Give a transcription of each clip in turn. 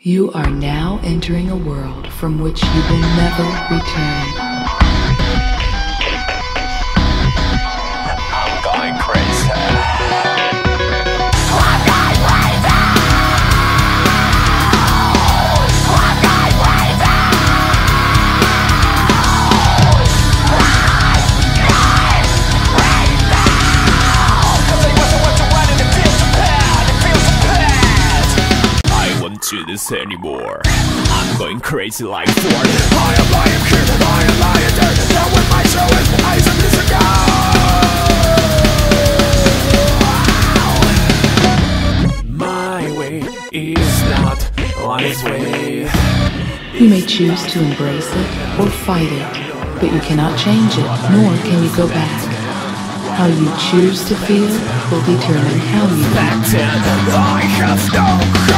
You are now entering a world from which you will never return. Do this anymore. I'm going crazy like Ford. I am, am here, I am, am there. Now with my show is eyes and music My way is not on way. You may choose to embrace it or fight it, but you cannot change it, nor can you go back. How you choose to feel will determine how you then, I have no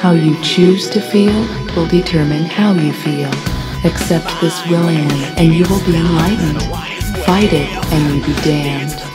How you choose to feel will determine how you feel. Accept this willingly, and you will be enlightened. Fight it, and you be damned.